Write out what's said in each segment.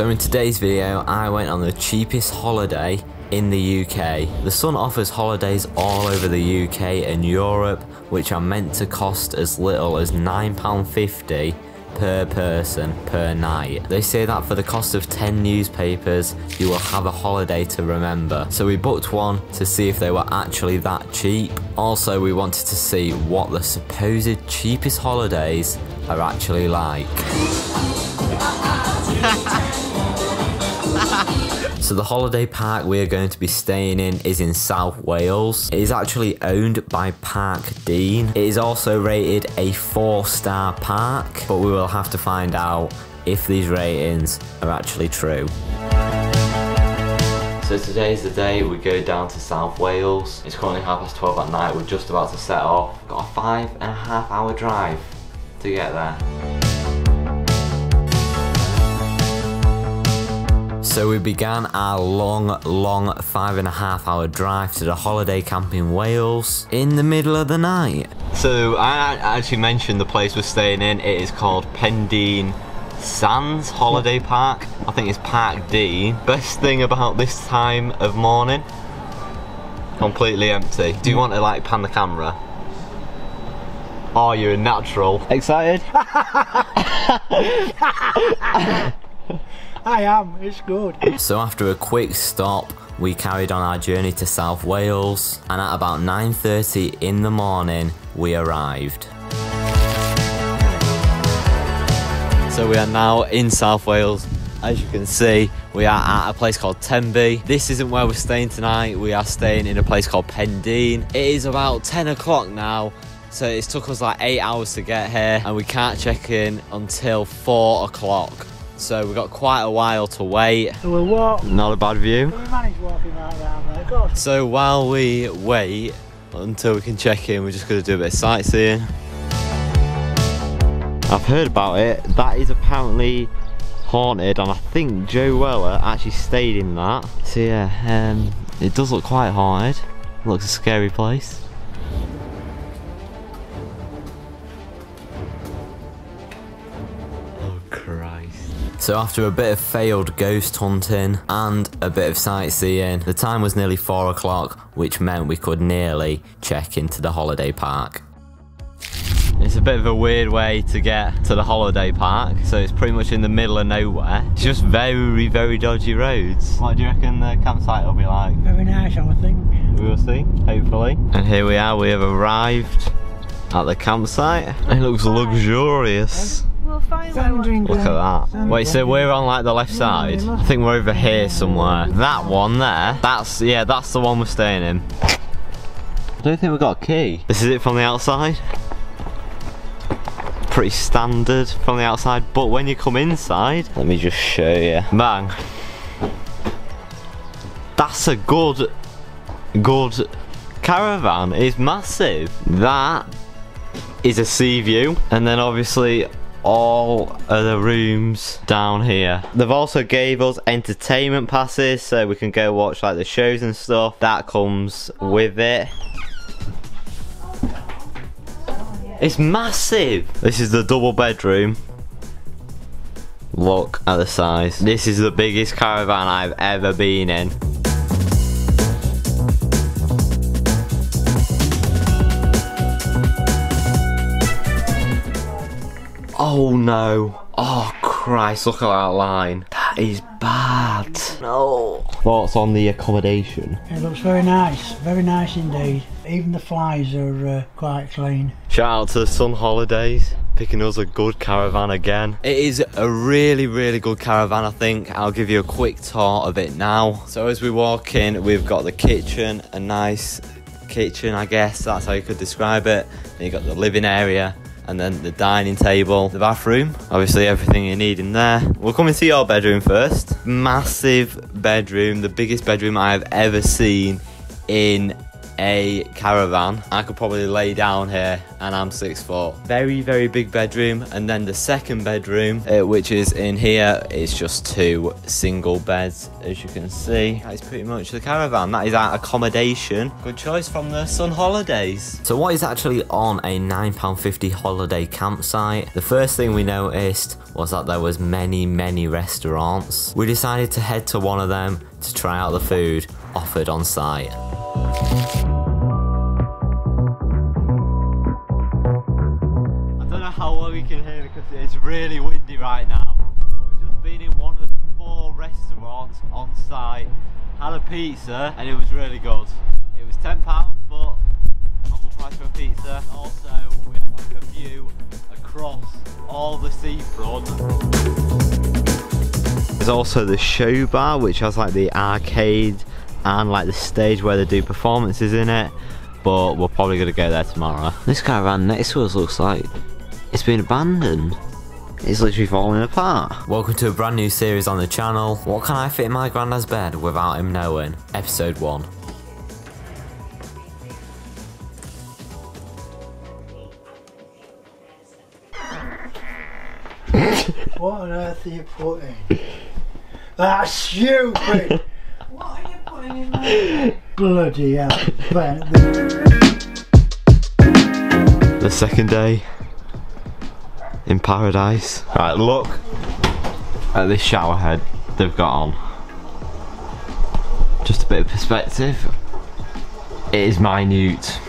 So in today's video, I went on the cheapest holiday in the UK. The Sun offers holidays all over the UK and Europe, which are meant to cost as little as £9.50 per person per night. They say that for the cost of 10 newspapers, you will have a holiday to remember. So we booked one to see if they were actually that cheap. Also, we wanted to see what the supposed cheapest holidays are actually like. So the holiday park we are going to be staying in is in South Wales. It is actually owned by Park Dean. It is also rated a four star park, but we will have to find out if these ratings are actually true. So today is the day we go down to South Wales. It's currently half past 12 at night. We're just about to set off. Got a five and a half hour drive to get there. So we began our long, long five and a half hour drive to the holiday camp in Wales in the middle of the night. So I actually mentioned the place we're staying in. It is called Pendine Sands Holiday hmm. Park. I think it's Park D. Best thing about this time of morning, completely empty. Do you want to like pan the camera? Oh, you're a natural. Excited? I am, it's good. So after a quick stop, we carried on our journey to South Wales and at about 9.30 in the morning, we arrived. So we are now in South Wales. As you can see, we are at a place called Tenby. This isn't where we're staying tonight. We are staying in a place called Pendine. It is about 10 o'clock now. So it's took us like eight hours to get here and we can't check in until four o'clock so we've got quite a while to wait. So we'll walk. Not a bad view. We managed walking right around there. Good. So while we wait until we can check in, we're just going to do a bit of sightseeing. I've heard about it. That is apparently haunted, and I think Joe Weller actually stayed in that. So yeah, um, it does look quite haunted. Looks a scary place. So after a bit of failed ghost hunting and a bit of sightseeing, the time was nearly 4 o'clock, which meant we could nearly check into the holiday park. It's a bit of a weird way to get to the holiday park, so it's pretty much in the middle of nowhere. It's just very, very dodgy roads. What do you reckon the campsite will be like? Very nice, I would think. We will see, hopefully. And here we are, we have arrived at the campsite. It looks luxurious. Look at that. Wait, so we're on like the left side? I think we're over here somewhere. That one there, that's, yeah, that's the one we're staying in. I don't think we've got a key. This is it from the outside. Pretty standard from the outside, but when you come inside, let me just show you. Bang. That's a good, good caravan. It's massive. That is a sea view. And then obviously all of the rooms down here. They've also gave us entertainment passes so we can go watch like the shows and stuff. That comes with it. It's massive. This is the double bedroom. Look at the size. This is the biggest caravan I've ever been in. No. Oh Christ, look at that line. That is bad. No. Thoughts on the accommodation? It looks very nice, very nice indeed. Even the flies are uh, quite clean. Shout out to the Sun Holidays picking us a good caravan again. It is a really, really good caravan, I think. I'll give you a quick tour of it now. So as we walk in, we've got the kitchen, a nice kitchen, I guess. That's how you could describe it. Then you've got the living area, and then the dining table, the bathroom, obviously everything you need in there. We'll come see your bedroom first. Massive bedroom, the biggest bedroom I've ever seen in a caravan. I could probably lay down here and I'm six foot. Very, very big bedroom. And then the second bedroom, uh, which is in here, is just two single beds, as you can see. That is pretty much the caravan. That is our accommodation. Good choice from the Sun Holidays. So what is actually on a £9.50 holiday campsite? The first thing we noticed was that there was many, many restaurants. We decided to head to one of them to try out the food offered on site. Can hear because it's really windy right now. We've just been in one of the four restaurants on site, had a pizza and it was really good. It was £10 but normal price for a pizza. Also we have like a view across all the seafront. There's also the show bar which has like the arcade and like the stage where they do performances in it but we're probably going to go there tomorrow. This caravan next to us looks like it's been abandoned. It's literally falling apart. Welcome to a brand new series on the channel. What can I fit in my granddad's bed without him knowing? Episode 1. What on earth are you putting? That's stupid! What are you putting in there? Bloody hell. The second day in paradise. Right, look at this shower head they've got on. Just a bit of perspective. It is minute.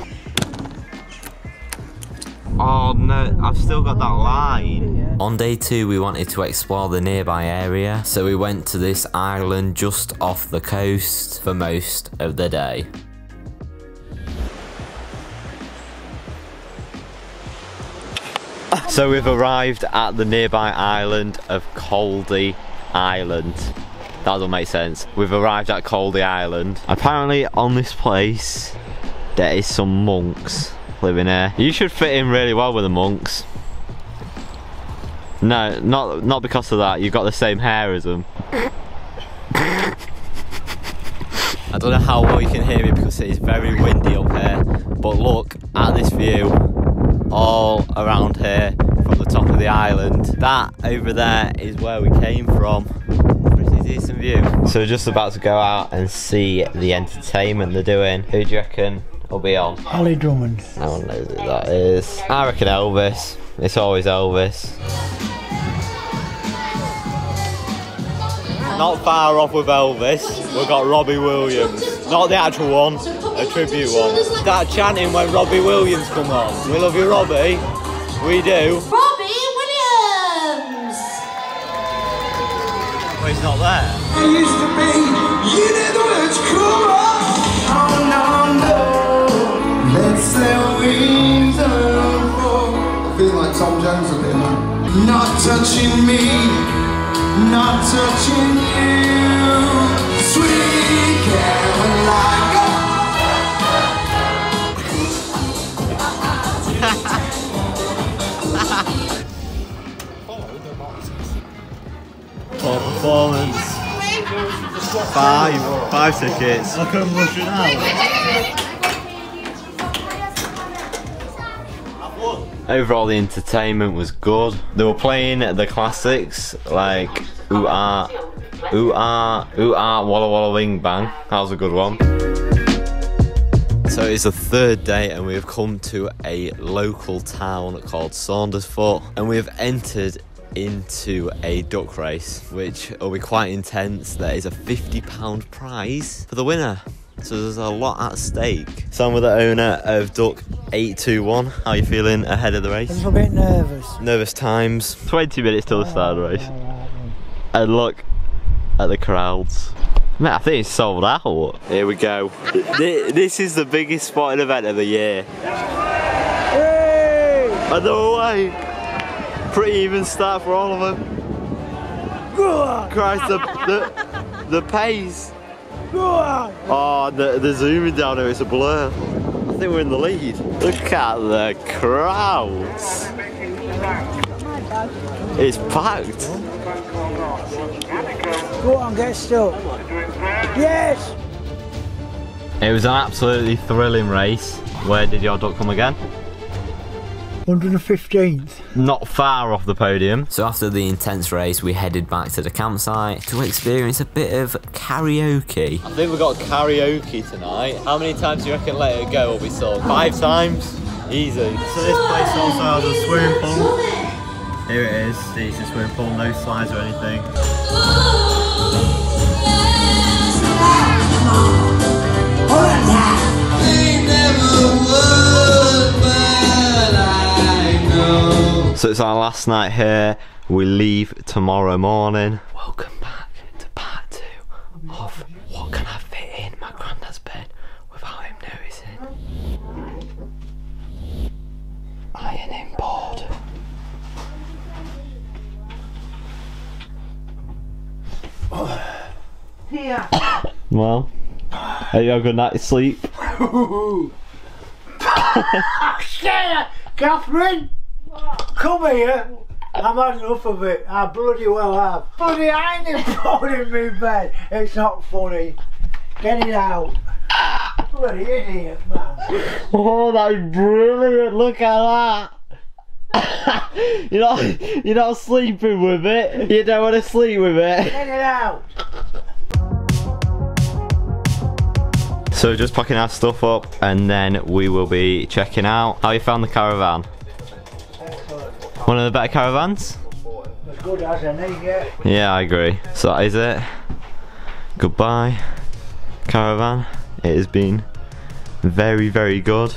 Oh no, I've still got that line. On day two, we wanted to explore the nearby area, so we went to this island just off the coast for most of the day. So we've arrived at the nearby island of Caldey Island. That doesn't make sense. We've arrived at Caldey Island. Apparently on this place there is some monks living here. You should fit in really well with the monks. No, not not because of that. You've got the same hair as them. I don't know how well you can hear me because it is very windy up here. But look at this view all around here top of the island. That over there is where we came from. Pretty decent view. So we're just about to go out and see the entertainment they're doing. Who do you reckon will be on? Holly Drummond. No one knows who that is. I reckon Elvis. It's always Elvis. Not far off with Elvis, we've got Robbie Williams. Not the actual one, a tribute one. Start chanting when Robbie Williams come on. We love you, Robbie. We do. Robbie Williams! Well, he's not there. I used to be, you did the words come up. Oh no, no, let's let wings unfold. I feel like Tom Jones a bit now. Not touching me, not touching Five. Five tickets. Look at him rushing out. Overall, the entertainment was good. They were playing the classics like Ooh Ah, Ooh Ah, Ooh Ah, Walla Walla Wing Bang. That was a good one. So it's the third day, and we have come to a local town called Saundersfoot, and we have entered into a duck race, which will be quite intense. There is a £50 prize for the winner. So there's a lot at stake. So I'm with the owner of Duck 821. How are you feeling ahead of the race? A race? little bit nervous. Nervous times. 20 minutes till the start of the race. And look at the crowds. Man, I think it's sold out. Here we go. Thi- This is the biggest sporting event of the year. I know way. Pretty even start for all of them. Christ, the, the, the pace. Oh, the, the zooming down here, it's a blur. I think we're in the lead. Look at the crowds. It's packed. Go on, get stuck. Yes! It was an absolutely thrilling race. Where did your duck come again? 115th. Not far off the podium. So after the intense race, we headed back to the campsite to experience a bit of karaoke. I think we've got karaoke tonight. How many times do you reckon Let It Go will be sung? Five times? Easy. So this place also has a swimming pool. Here it is. See, it's a swimming pool, no slides or anything. So it's our last night here. We leave tomorrow morning. Welcome back to part two of what can I fit in my granddad's bed without him noticing. Ironing board. Here. Well, have you had a good night's sleep? Scared! Catherine! Come here! I've had enough of it. I bloody well have. Bloody I ain't in me bed. It's not funny. Get it out. Bloody idiot, man. Oh, that's brilliant! Look at that. you're not, you're not sleeping with it. You don't want to sleep with it. Get it out. So just packing our stuff up, and then we will be checking out. How you found the caravan? One of the better caravans? Yeah, I agree. So that is it. Goodbye, caravan. It has been very, very good.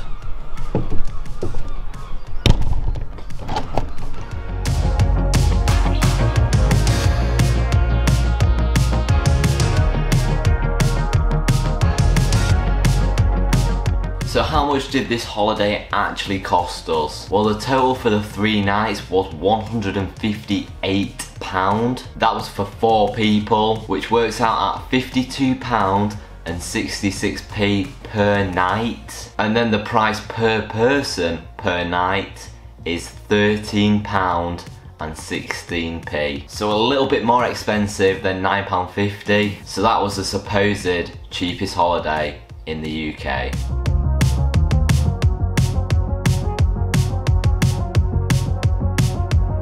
How much did this holiday actually cost us? Well the total for the three nights was £158. That was for four people, which works out at £52 and 66p per night. And then the price per person per night is £13 and 16p. So a little bit more expensive than £9.50. So that was the supposed cheapest holiday in the UK.